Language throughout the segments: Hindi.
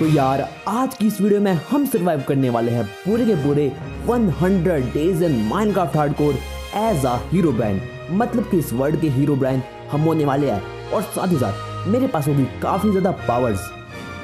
तो यार, आज की इस वीडियो में हम सरवाइव करने वाले हैं पूरे के पूरे 100 days in Minecraft hardcore as a hero brand मतलब कि इस वर्ल्ड के हीरो ब्रांड हम होने वाले हैं। और साथ ही साथ, मेरे पास होगी काफ़ी ज़्यादा पावर्स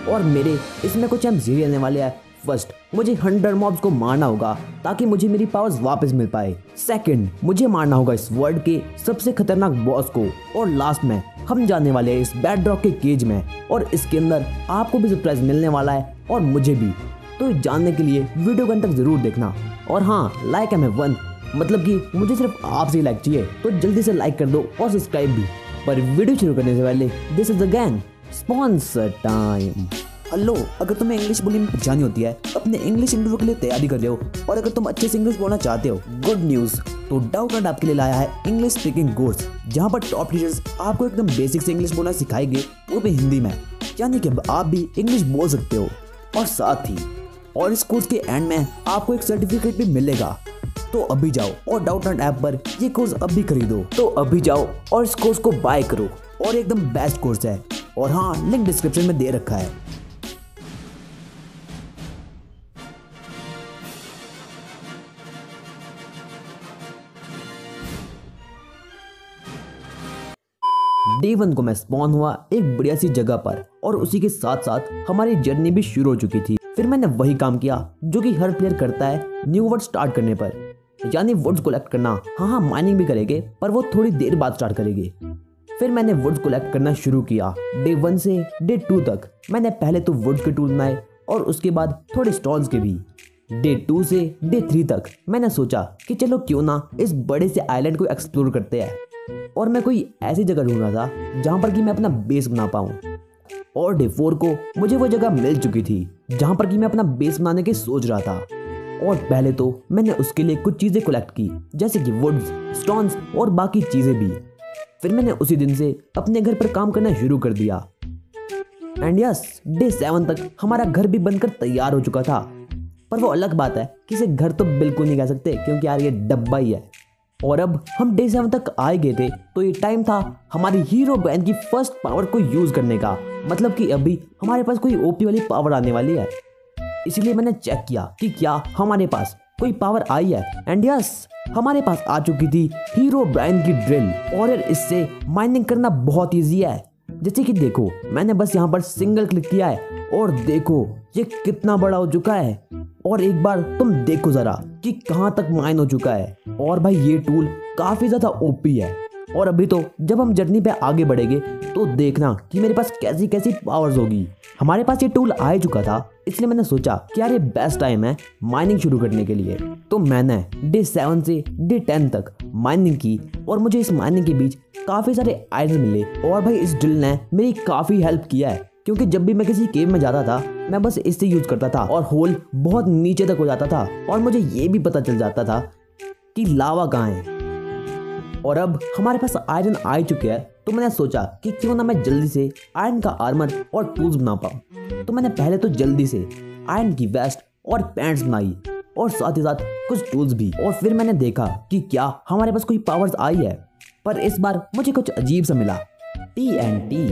और मेरे, इसमें कुछ एम ज़ीरो आने वाले हैं। फ़र्स्ट मुझे हंड्रेड मॉब्स को मारना होगा, ताकि मुझे मेरी पावर्स वापस मिल पाए। सेकंड मुझे मारना होगा इस वर्ल्ड के सबसे खतरनाक बॉस को। और लास्ट में हम जाने वाले हैं इस बैड रॉक के केज में, और इसके अंदर आपको भी सरप्राइज़ मिलने वाला है, और मुझे भी। तो जानने के लिए वीडियो को ज़रूर देखना। और हाँ लाइक एम वन मतलब कि मुझे सिर्फ़ आपसे ही लाइक चाहिए तो जल्दी से लाइक कर दो और सब्सक्राइब भी। पर वीडियो शुरू करने से पहले this is again sponsor time hello अगर तुम्हें इंग्लिश बोलने में परेशानी होती है अपने इंग्लिश इंटरव्यू के लिए तैयारी कर रहे हो और अगर तुम अच्छे से इंग्लिश बोलना चाहते हो गुड न्यूज़ तो डाउट एंड आपके लिए लाया है इंग्लिश स्पीकिंग कोर्स जहाँ पर टॉप टीचर्स आपको एकदम बेसिक से इंग्लिश बोलना सिखाएँगे, वो भी हिंदी में। यानी कि आप भी इंग्लिश बोल सकते हो। और साथ ही, और इस कोर्स के एंड में आपको एक सर्टिफिकेट भी मिलेगा। तो अभी जाओ और डाउट एंड ऐप पर ये कोर्स अभी खरीदो। तो अभी जाओ और इस कोर्स को बाय करो। और एकदम बेस्ट कोर्स है। और हाँ लिंक डिस्क्रिप्शन में दे रखा है। डे वन को मैं स्पॉन हुआ एक बढ़िया सी जगह पर और उसी के साथ साथ हमारी जर्नी भी शुरू हो चुकी थी। फिर मैंने वही काम किया जो कि हर प्लेयर करता है न्यू वर्ड स्टार्ट करने पर। यानी वुड्स कलेक्ट करना। हाँ हाँ माइनिंग भी करेंगे, पर वो थोड़ी देर बाद स्टार्ट करेंगे। फिर मैंने वुड्स कलेक्ट करना शुरू किया डे वन से डे टू तक। मैंने पहले तो वुड्स के टूल बनाए और उसके बाद थोड़े स्टोन्स के भी। डे टू से डे थ्री तक मैंने सोचा कि चलो क्यों ना इस बड़े से आइलैंड को एक्सप्लोर करते हैं। और मैं कोई ऐसी जगह ढूंढ रहा था जहाँ पर कि मैं अपना बेस बना पाऊँ। और डे फोर को मुझे वो जगह मिल चुकी थी जहाँ पर कि मैं अपना बेस बनाने की सोच रहा था। और पहले तो मैंने उसके लिए कुछ चीज़ें कलेक्ट की, जैसे कि वुड्स स्टोन्स और बाकी चीज़ें भी। फिर मैंने उसी दिन से अपने घर पर काम करना शुरू कर दिया। एंड यस डे सेवन तक हमारा घर भी बनकर तैयार हो चुका था। पर वो अलग बात है कि इसे घर तो बिल्कुल नहीं कह सकते क्योंकि यार ये डब्बा ही है। और अब हम डे सेवन तक आए गए थे तो ये टाइम था हमारी हीरो बैंड की फ़र्स्ट पावर को यूज़ करने का। मतलब कि अभी हमारे पास कोई ओपी वाली पावर आने वाली है। इसीलिए मैंने चेक किया कि क्या हमारे पास कोई पावर आई है। एंड यस हमारे पास आ चुकी थी हीरो ब्रांड की ड्रिल और इससे माइनिंग करना बहुत ईजी है। जैसे कि देखो, मैंने बस यहाँ पर सिंगल क्लिक किया है। और देखो, ये कितना बड़ा हो चुका है। और एक बार तुम देखो जरा कि कहाँ तक माइन हो चुका है। और भाई ये टूल काफ़ी ज़्यादा ओपी है। और अभी तो जब हम जर्नी पे आगे बढ़ेंगे तो देखना कि मेरे पास कैसी कैसी पावर्स होगी। हमारे पास ये टूल आ चुका था, इसलिए मैंने सोचा कि यार ये बेस्ट टाइम है माइनिंग शुरू करने के लिए। तो मैंने डे सेवन से डे टेन तक माइनिंग की और मुझे इस माइनिंग के बीच काफ़ी सारे आइडल मिले। और भाई इस ड्रिल ने मेरी काफ़ी हेल्प किया है, क्योंकि जब भी मैं किसी केव में जाता था, मैं बस इससे यूज़ करता था और होल बहुत नीचे तक हो जाता था और मुझे ये भी पता चल जाता था कि लावा कहाँ है और अब हमारे पास आयरन आ चुके हैं तो मैंने सोचा कि क्यों ना मैं जल्दी से आयरन का आर्मर और टूल्स बना पाऊँ। तो मैंने पहले तो जल्दी से आयरन की वेस्ट और पैंट्स बनाई और साथ ही साथ कुछ टूल्स भी। और फिर मैंने देखा कि क्या हमारे पास कोई पावर्स आई है। पर इस बार मुझे कुछ अजीब सा मिला। टी एन टी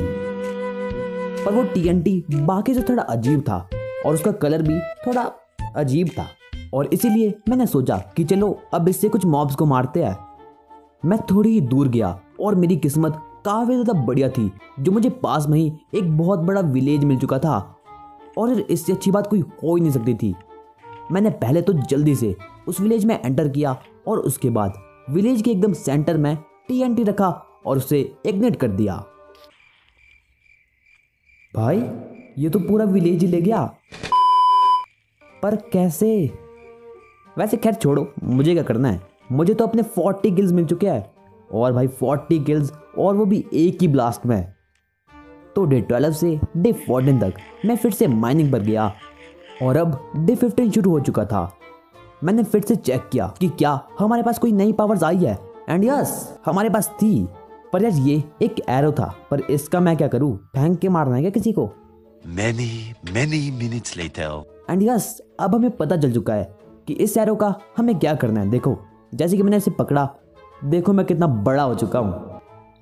पर वो टी एन टी बाकी से थोड़ा अजीब था और उसका कलर भी थोड़ा अजीब था। और इसीलिए मैंने सोचा कि चलो, अब इससे कुछ मॉब्स को मारते हैं। मैं थोड़ी ही दूर गया और मेरी किस्मत काफ़ी ज़्यादा बढ़िया थी, जो मुझे पास में ही एक बहुत बड़ा विलेज मिल चुका था। और इससे अच्छी बात कोई हो ही नहीं सकती थी। मैंने पहले तो जल्दी से उस विलेज में एंटर किया और उसके बाद विलेज के एकदम सेंटर में टीएनटी रखा और उसे इग्नेट कर दिया। भाई, ये तो पूरा विलेज ही ले गया। पर कैसे? वैसे खैर छोड़ो मुझे क्या करना है? मुझे तो अपने 40 किल्स मिल चुके हैं। और भाई 40 किल्स और वो भी एक ही ब्लास्ट में तो डे 12 से डे 14 तक मैं फिर से माइनिंग पर गया। और अब डे 15 शुरू हो चुका था। मैंने फिर से चेक किया कि क्या हमारे पास कोई नई पावर्स आई है। एंड यस हमारे पास थी। पर यार ये एक एरो था। पर इसका मैं क्या करूँ? फेंक के मारना है क्या किसी को? Many, many minutes later. And yes अब हमें पता चल चुका है कि इस एरो का हमें क्या करना है? देखो, जैसे कि मैंने इसे पकड़ा, देखो मैं कितना बड़ा हो चुका हूँ।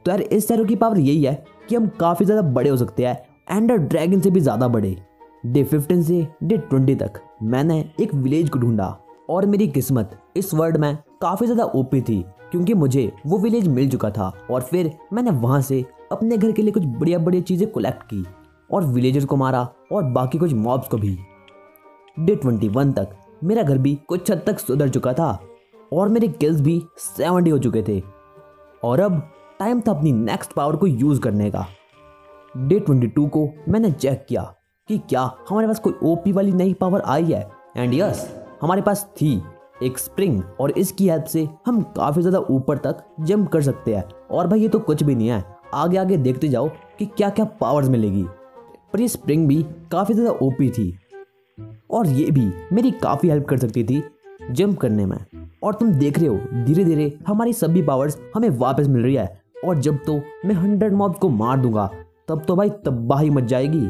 तो यार, इस एरो की पावर यही है कि हम काफ़ी ज़्यादा बड़े हो सकते हैं एंडर ड्रैगन से भी ज़्यादा बड़े। डे 15 से डे 20 तक मैंने एक विलेज को ढूंढा और मेरी किस्मत इस वर्ल्ड में काफ़ी ज़्यादा ओपी थी, क्योंकि मुझे वो विलेज मिल चुका था और फिर मैंने वहाँ से अपने घर के लिए कुछ बढ़िया बढ़िया चीज़ें कलेक्ट की और विलेजर्स को मारा और बाकी कुछ मॉब्स को भी। डे 21 तक मेरा घर भी कुछ हद तक सुधर चुका था और मेरे किल्स भी 70 हो चुके थे। और अब टाइम था अपनी नेक्स्ट पावर को यूज़ करने का। डे 22 को मैंने चेक किया कि क्या हमारे पास कोई ओपी वाली नई पावर आई है। एंड यस हमारे पास थी एक स्प्रिंग और इसकी हेल्प से हम काफ़ी ज़्यादा ऊपर तक जंप कर सकते हैं। और भाई ये तो कुछ भी नहीं है। आगे आगे देखते जाओ कि क्या क्या पावर्स मिलेगी। पर ये स्प्रिंग भी काफ़ी ज़्यादा ओपी थी। और ये भी मेरी काफ़ी हेल्प कर सकती थी जंप करने में। और तुम देख रहे हो धीरे धीरे हमारी सभी पावर्स हमें वापस मिल रही है। और जब तो मैं हंड्रेड मॉब्स को मार दूँगा, तब तो भाई तबाही मच जाएगी।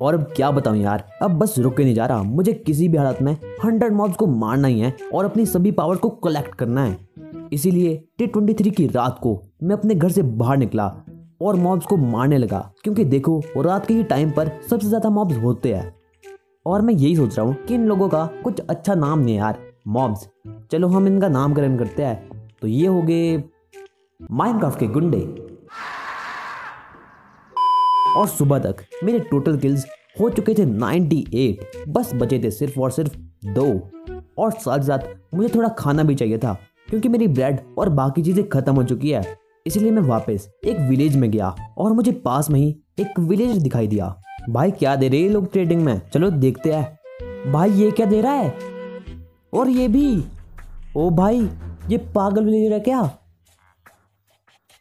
और अब क्या बताऊँ यार, अब बस रुके नहीं जा रहा। मुझे किसी भी हालत में हंड्रेड मॉब्स को मारना ही है और अपनी सभी पावर को कलेक्ट करना है। इसीलिए टी ट्वेंटी थ्री की रात को मैं अपने घर से बाहर निकला और मॉब्स को मारने लगा। क्योंकि देखो, रात के ही टाइम पर सबसे ज़्यादा मॉब्स होते हैं। और मैं यही सोच रहा हूँ कि इन लोगों का कुछ अच्छा नाम नहीं यार मॉब्स चलो हम इनका नामकरण करते हैं। तो ये हो गए माइनक्राफ्ट के गुंडे। और सुबह तक मेरे टोटल किल्स हो चुके थे 98 बस बचे थे सिर्फ़ और सिर्फ़ दो। और साथ साथ मुझे थोड़ा खाना भी चाहिए था, क्योंकि मेरी ब्रेड और बाकी चीज़ें ख़त्म हो चुकी है। इसलिए मैं वापस एक विलेज में गया और मुझे पास में ही एक विलेज दिखाई दिया। भाई, क्या दे रहे हैं लोग ट्रेडिंग में? चलो देखते हैं। भाई, ये क्या दे रहा है? और ये भी। ओ भाई, ये पागल विलेजर है क्या?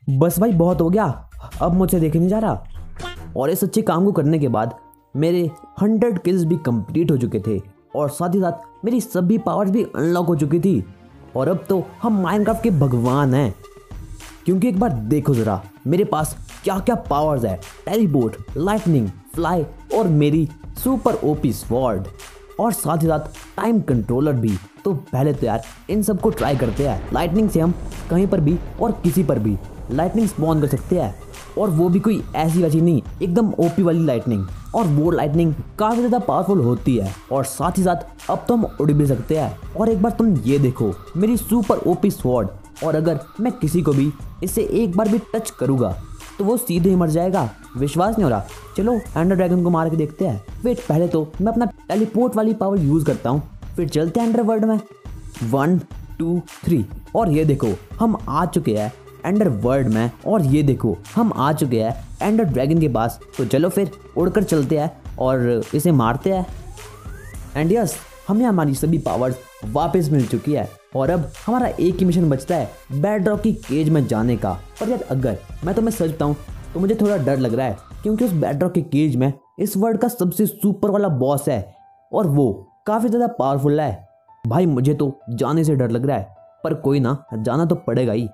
बस भाई, बहुत हो गया। अब मुझसे देखे नहीं जा रहा। और इस अच्छे काम को करने के बाद मेरे हंड्रेड किल्स भी कंप्लीट हो चुके थे। और साथ ही साथ मेरी सभी पावर्स भी अनलॉक हो चुकी थी। और अब तो हम माइनक्राफ्ट के भगवान हैं। क्योंकि एक बार देखो ज़रा, मेरे पास क्या क्या पावर्स है? टेलीपोर्ट लाइटनिंग फ्लाई और मेरी सुपर ओपी स्वॉर्ड और साथ ही साथ टाइम कंट्रोलर भी। तो पहले तो यार, इन सबको ट्राई करते हैं। लाइटनिंग से हम कहीं पर भी और किसी पर भी लाइटनिंग स्पॉन कर सकते हैं। और वो भी कोई ऐसी वैसी नहीं, एकदम ओपी वाली लाइटनिंग और वो लाइटनिंग काफ़ी ज़्यादा पावरफुल होती है। और साथ ही साथ अब तो हम उड़ भी सकते हैं। और एक बार तुम ये देखो, मेरी सुपर ओपी स्वॉर्ड और अगर मैं किसी को भी इसे एक बार भी टच करूँगा तो वो सीधे ही मर जाएगा। विश्वास नहीं हो रहा। चलो एंडर ड्रैगन को मार के देखते हैं। वेट पहले तो मैं अपना टेलीपोर्ट वाली पावर यूज़ करता हूँ। फिर चलते हैं अंडर वर्ल्ड में। वन टू थ्री और ये देखो, हम आ चुके हैं एंडर वर्ल्ड में। और ये देखो, हम आ चुके हैं एंडर ड्रैगन के पास। तो चलो फिर उड़कर चलते हैं और इसे मारते हैं। एंड यस हमें हमारी सभी पावर्स वापस मिल चुकी है। और अब हमारा एक ही मिशन बचता है बैड रॉक की केज में जाने का। पर यार, अगर मैं तुम्हें सच बताऊँ तो मुझे थोड़ा डर लग रहा है, क्योंकि उस बैड रॉक के केज में इस वर्ल्ड का सबसे सुपर वाला बॉस है। और वो काफ़ी ज़्यादा पावरफुल है। भाई, मुझे तो जाने से डर लग रहा है, पर कोई ना, जाना तो पड़ेगा ही।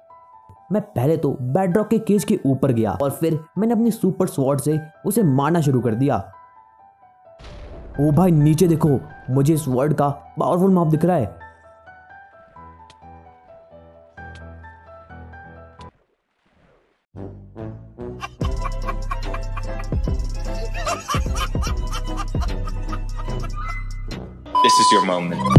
मैं पहले तो बेडरॉक के केज के ऊपर गया, और फिर मैंने अपनी सुपर स्वॉर्ड से उसे मारना शुरू कर दिया। ओ भाई, नीचे देखो, मुझे इस वर्ड का पावरफुल माप दिख रहा है This is your moment.